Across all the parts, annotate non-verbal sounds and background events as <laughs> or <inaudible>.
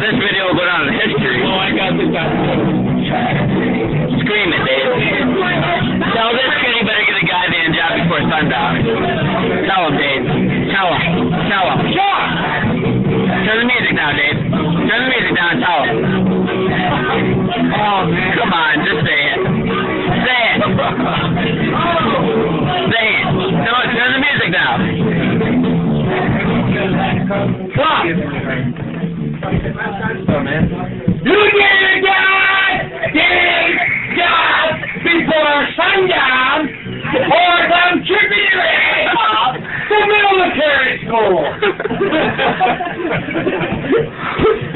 this video will go down in history. Oh, I got this. guy. Scream it, Dave. Tell this kid he better get a goddamn job before sundown. Tell him, Dave. Tell him. Tell him. Sure. Turn the music down, Dave. Turn the music down. Tell him. Oh man. Come on, just say it. Say it. Say it. No, turn the music down. on. Oh, you get it done! Dig done before sundown or your ass off the military school! <laughs>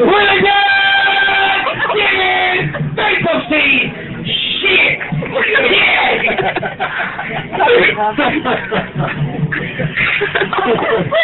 With a gun! Digging! Bankruptcy! Shit! Shit! <laughs>